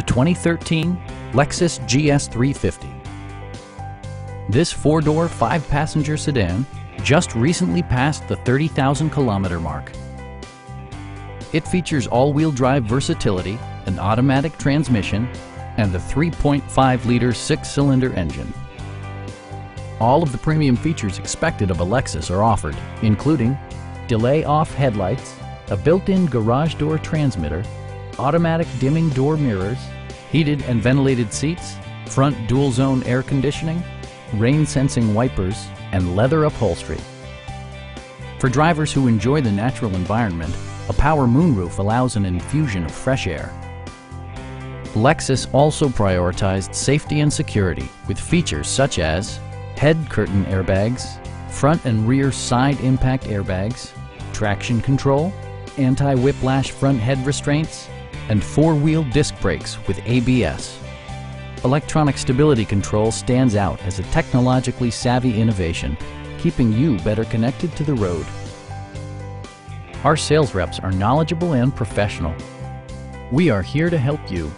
the 2013 Lexus GS350. This four-door, five-passenger sedan just recently passed the 30,000 kilometer mark. It features all-wheel drive versatility, an automatic transmission, and a 3.5-liter six-cylinder engine. All of the premium features expected of a Lexus are offered, including delay-off headlights, a built-in garage door transmitter, automatic dimming door mirrors, heated and ventilated seats, front dual-zone air conditioning, rain-sensing wipers, and leather upholstery. For drivers who enjoy the natural environment, a power moonroof allows an infusion of fresh air. Lexus also prioritized safety and security with features such as head curtain airbags, front and rear side impact airbags, traction control, anti-whiplash front head restraints, and four-wheel disc brakes with ABS. Electronic stability control stands out as a technologically savvy innovation, keeping you better connected to the road. Our sales reps are knowledgeable and professional. We are here to help you